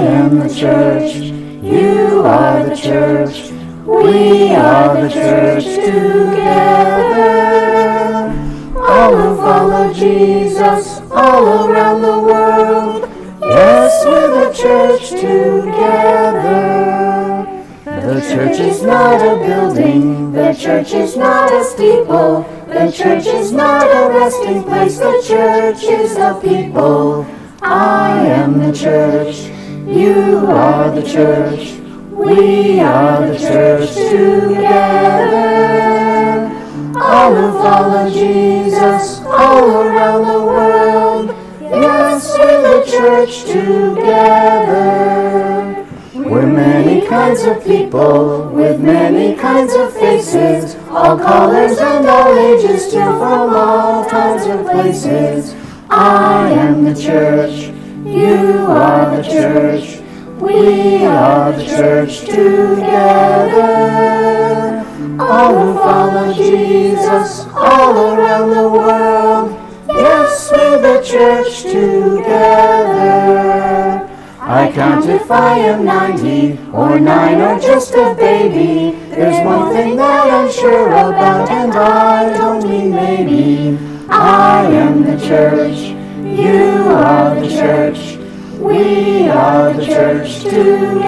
the church. You are the church. We are the church together. All who follow Jesus all around the world. Yes, we're the church together. The church is not a building. The church is not a steeple. The church is not a resting place. The church is a people. I am the church. You are the church. We are the church together. All who follow Jesus all around the world. Yes, we're the church together. We're many kinds of people with many kinds of faces, all colors and all ages too, from all times and places. I am the church. You are the church. We are the church together. All who follow Jesus all around the world. Yes, we're the church together. I count if I am 90 or 9 or just a baby. There's one thing that I'm sure about, and I don't mean maybe. I am the church. You are church. We are the church together.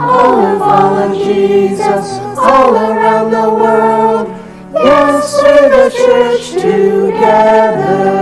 All who follow Jesus all around the world. Yes, we're the church together.